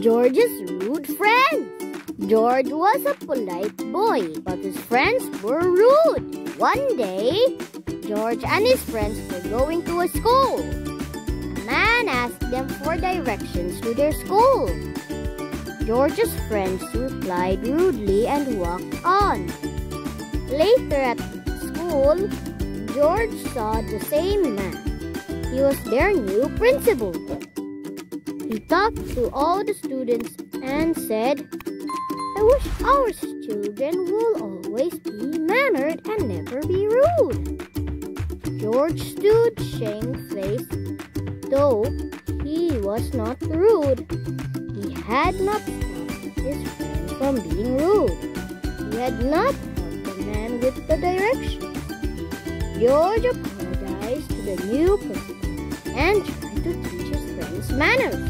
George's rude friends. George was a polite boy, but his friends were rude. One day, George and his friends were going to a school. A man asked them for directions to their school. George's friends replied rudely and walked on. Later at school, George saw the same man. He was their new principal. He talked to all the students and said, I wish our children will always be mannered and never be rude. George stood shamefaced, though he was not rude. He had not stopped his friend from being rude. He had not helped the man with the directions. George apologized to the new principal and tried to teach his friends manners.